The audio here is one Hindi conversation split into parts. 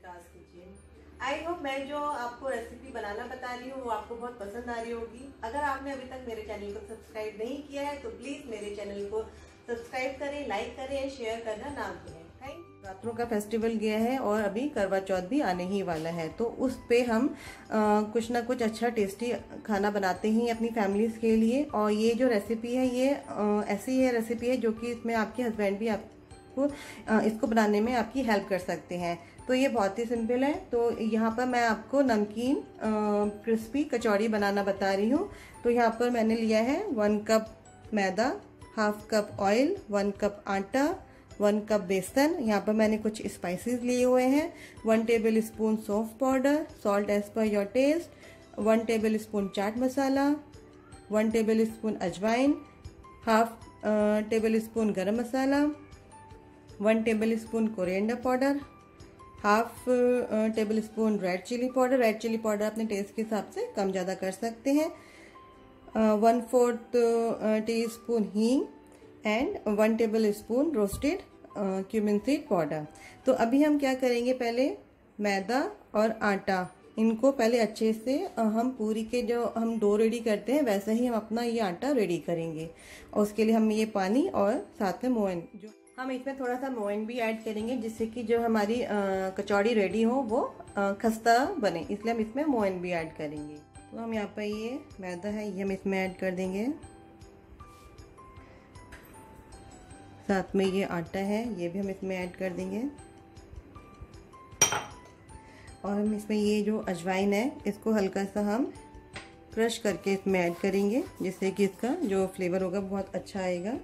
विकास किचन आई होप मैं जो आपको रेसिपी बनाना बता रही हूँ वो आपको बहुत पसंद आ रही होगी। अगर आपने अभी तक मेरे चैनल को सब्सक्राइब नहीं किया है तो प्लीज़ मेरे चैनल को सब्सक्राइब करें लाइक करें शेयर करना ना भूलें। रात्रों का फेस्टिवल गया है और अभी करवा चौथ भी आने ही वाला है। तो उस पे हम आ, कुछ ना कुछ अच्छा टेस्टी खाना बनाते हैं अपनी फैमिलीज़ के लिए। और ये जो रेसिपी है ये आ, ऐसी है रेसिपी है जो कि इसमें आपके हस्बैंड भी आपको इसको बनाने में आपकी हेल्प कर सकते हैं। तो ये बहुत ही सिंपल है। तो यहाँ पर मैं आपको नमकीन क्रिस्पी कचौड़ी बनाना बता रही हूँ। तो यहाँ पर मैंने लिया है वन कप मैदा half cup oil one cup आटा वन कप बेसन। यहाँ पर मैंने कुछ स्पाइसेस लिए हुए हैं। वन टेबल स्पून सौफ powder salt as per your taste one tablespoon chaat masala one tablespoon अजवाइन half tablespoon garam masala one tablespoon coriander powder, half tablespoon red chili powder. Red chili powder अपने टेस्ट के हिसाब से कम ज़्यादा कर सकते हैं। वन फोर्थ टी स्पून हींग and one tablespoon roasted cumin seed powder. तो अभी हम क्या करेंगे पहले? मैदा और आटा। इनको पहले अच्छे से हम पूरी के जो हम डो रेडी करते हैं, वैसे ही हम अपना ये आटा रेडी करेंगे। और उसके लिए हम ये पानी और साथ में मोइन जो हम इसमें थोड़ा सा मोइन भी ऐड करेंगे, जिससे कि जो हमारी कचौड़ी रेडी हो, वो खस्ता बने। इसलिए हम इसमें मोइन भी ऐड करेंगे। तो हम यहाँ पर ये मैदा है, ये हम इसमें ऐड कर देंगे। साथ में ये आटा है, ये भी हम इसमें ऐड कर देंगे। और हम इसमें ये जो अजवाइन है, इसको हल्का सा हम क्रश करके इसमें ऐड करेंगे, जिससे कि इसका जो फ्लेवर होगा, बहुत अच्छा आएगा।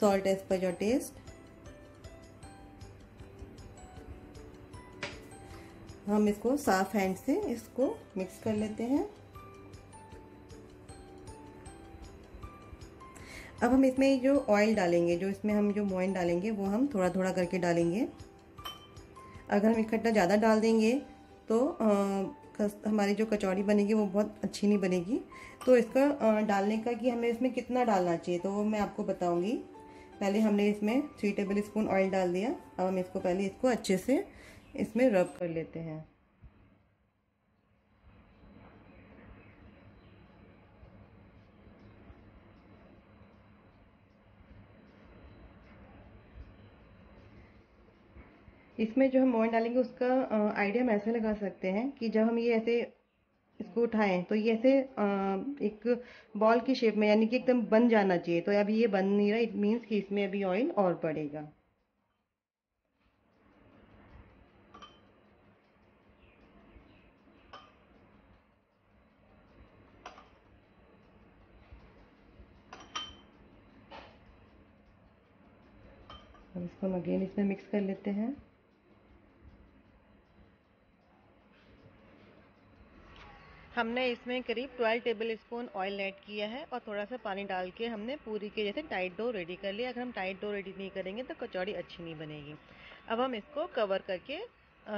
Salt as per your taste हम इसको साफ़ हैंड से इसको मिक्स कर लेते हैं। अब हम इसमें जो ऑयल डालेंगे जो इसमें हम जो मोइन डालेंगे वो हम थोड़ा थोड़ा करके डालेंगे। अगर हम इकट्ठा ज़्यादा डाल देंगे तो आ, हमारी जो कचौड़ी बनेगी वो बहुत अच्छी नहीं बनेगी। तो इसका आ, डालने का कि हमें इसमें कितना डालना चाहिए तो वो मैं आपको बताऊँगी। पहले हमने इसमें थ्री टेबल स्पून ऑयल डाल दिया। अब हम इसको पहले इसको अच्छे से इसमें रब कर लेते हैं। इसमें जो हम ऑयल डालेंगे उसका आइडिया हम ऐसे लगा सकते हैं कि जब हम ये ऐसे इसको उठाएँ तो ये ऐसे एक बॉल की शेप में, यानी कि एकदम बन जाना चाहिए। तो अभी ये बन नहीं रहा इट मीन्स कि इसमें अभी ऑयल और पड़ेगा। अब इसको हम अगेन इसमें मिक्स कर लेते हैं। हमने इसमें करीब 12 टेबल स्पून ऑयल ऐड किया है और थोड़ा सा पानी डाल के हमने पूरी के जैसे टाइट डो रेडी कर लिया। अगर हम टाइट डो रेडी नहीं करेंगे तो कचौड़ी अच्छी नहीं बनेगी। अब हम इसको कवर करके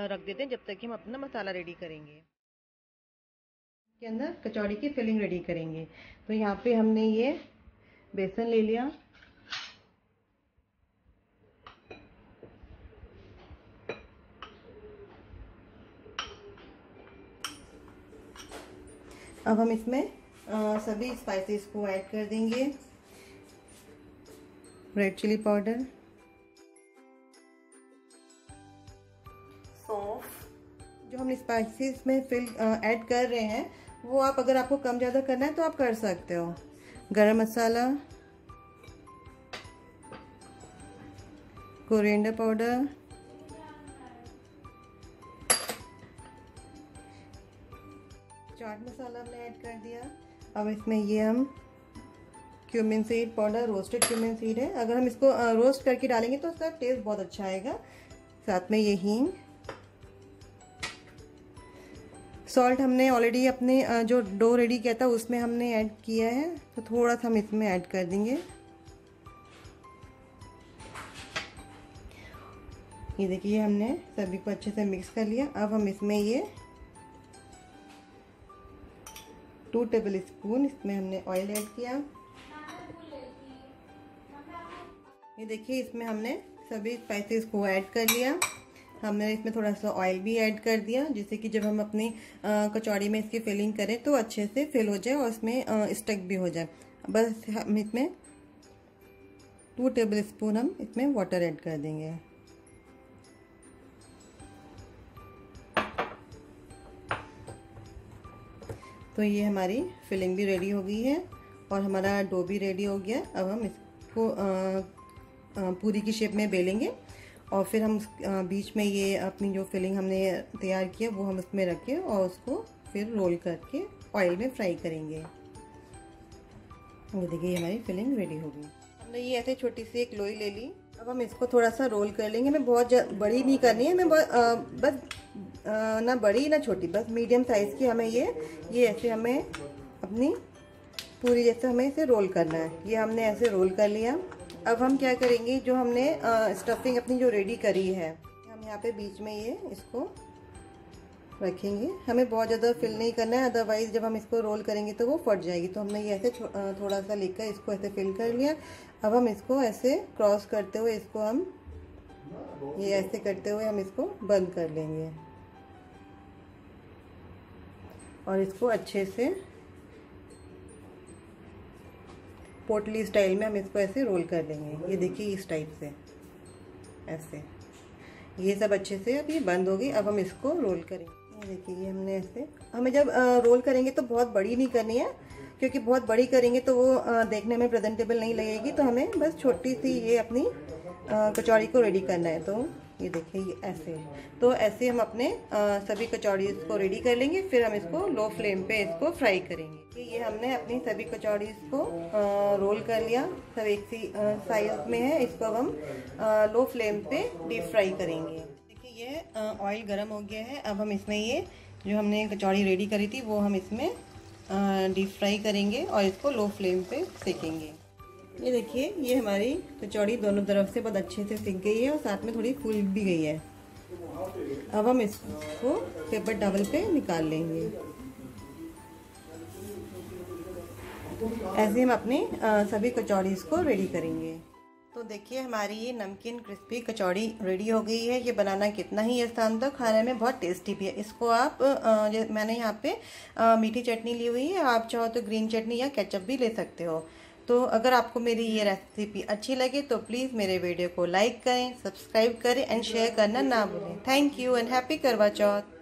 रख देते हैं जब तक कि हम अपना मसाला रेडी करेंगे। के अंदर कचौड़ी की फिलिंग रेडी करेंगे। तो यहाँ पे हमने ये बेसन ले लिया अब हम इसमें आ, सभी स्पाइसेस को ऐड कर देंगे। रेड चिली पाउडर सौंफ जो हम स्पाइसेस में फिल ऐड कर रहे हैं वो आप अगर आपको कम ज़्यादा करना है तो आप कर सकते हो। गरम मसाला। कोरिएंडर पाउडर चाट मसाला हमने ऐड कर दिया। अब इसमें ये हम cumin seed powder roasted cumin seed है। अगर हम इसको रोस्ट करके डालेंगे तो उसका टेस्ट बहुत अच्छा आएगा। साथ में ये हींग। सॉल्ट हमने ऑलरेडी अपने जो डो रेडी किया था, उसमें हमने ऐड किया है। तो थोड़ा सा हम इसमें ऐड कर देंगे। ये देखिए, हमने सभी को अच्छे से मिक्स कर लिया। अब हम इसमें ये टू टेबल स्पून इसमें हमने ऑयल ऐड किया। ये देखिए, इसमें हमने सभी स्पाइसेस को ऐड कर लिया। हमने इसमें थोड़ा सा ऑयल भी ऐड कर दिया, जिससे कि जब हम अपनी कचौड़ी में इसकी फिलिंग करें तो अच्छे से फिल हो जाए और इसमें स्टक भी हो जाए। बस हम इसमें टू टेबल स्पून हम इसमें वाटर ऐड कर देंगे। तो ये हमारी फिलिंग भी रेडी हो गई है और हमारा डो भी रेडी हो गया अब हम इसको पूरी की शेप में बेलेंगे और फिर हम बीच में ये अपनी जो फिलिंग हमने तैयार किया वो हम इसमें रखें और उसको फिर रोल करके ऑयल में फ्राई करेंगे। देखिए हमारी फिलिंग रेडी हो गई। हमने ये ऐसे छोटी सी एक लोई ले ली। अब हम इसको थोड़ा सा रोल कर लेंगे। हमें बहुत बड़ी नहीं करनी है। हमें बस ना बड़ी, ना छोटी, बस मीडियम साइज़ की हमें ये ये ऐसे हमें अपनी पूरी जैसे हमें इसे रोल करना है। ये हमने ऐसे रोल कर लिया। अब हम क्या करेंगे, जो हमने स्टफिंग अपनी जो रेडी करी है, हम यहाँ पे बीच में ये इसको रखेंगे। हमें बहुत ज़्यादा फिल नहीं करना है अदरवाइज़ जब हम इसको रोल करेंगे तो वो फट जाएगी। तो हमने ये ऐसे थोड़ा सा लेकर इसको ऐसे फिल कर लिया। अब हम इसको ऐसे क्रॉस करते हुए इसको हम, ये ऐसे करते हुए हम इसको बंद कर लेंगे। और इसको अच्छे से पोटली स्टाइल में हम इसको ऐसे रोल कर लेंगे। ये देखिए इस टाइप से, ऐसे। ये सब अच्छे से अब ये बंद हो गई। अब हम इसको रोल करेंगे। देखिए, ये हमने ऐसे, हमें जब रोल करेंगे तो बहुत बड़ी नहीं करनी है, क्योंकि बहुत बड़ी करेंगे तो वो देखने में प्रेजेंटेबल नहीं लगेगी। तो हमें बस छोटी सी ये अपनी कचौड़ी को रेडी करना है। तो ये देखिए ये ऐसे। तो ऐसे हम अपने आ, सभी कचौड़ी को रेडी कर लेंगे फिर हम इसको लो फ्लेम पे इसको फ्राई करेंगे। ये हमने अपनी सभी कचौड़ी को आ, रोल कर लिया। सब एक सी साइज़ में है इसको अब हम आ, लो फ्लेम पे डीप फ्राई करेंगे। देखिए ये ऑयल गर्म हो गया है। अब हम इसमें ये जो हमने कचौड़ी रेडी करी थी वो हम इसमें डीप फ्राई करेंगे और इसको लो फ्लेम पे सेकेंगे। ये देखिए, ये हमारी कचौड़ी दोनों तरफ़ से बहुत अच्छे से सीख गई है और साथ में थोड़ी फूल भी गई है। अब हम इसको पेपर डबल पे निकाल लेंगे। ऐसे हम अपने सभी कचौड़ी को रेडी करेंगे। तो देखिए, हमारी ये नमकीन क्रिस्पी कचौड़ी रेडी हो गई है। ये बनाना कितना ही आसान था, खाने में बहुत टेस्टी भी है। इसको आप मैंने यहाँ पे मीठी चटनी ली हुई है। आप चाहो तो ग्रीन चटनी या केचप भी ले सकते हो। तो अगर आपको मेरी ये रेसिपी अच्छी लगे तो प्लीज़ मेरे वीडियो को लाइक करें सब्सक्राइब करें एंड शेयर करना ना भूलें। थैंक यू एंड हैप्पी करवा चौथ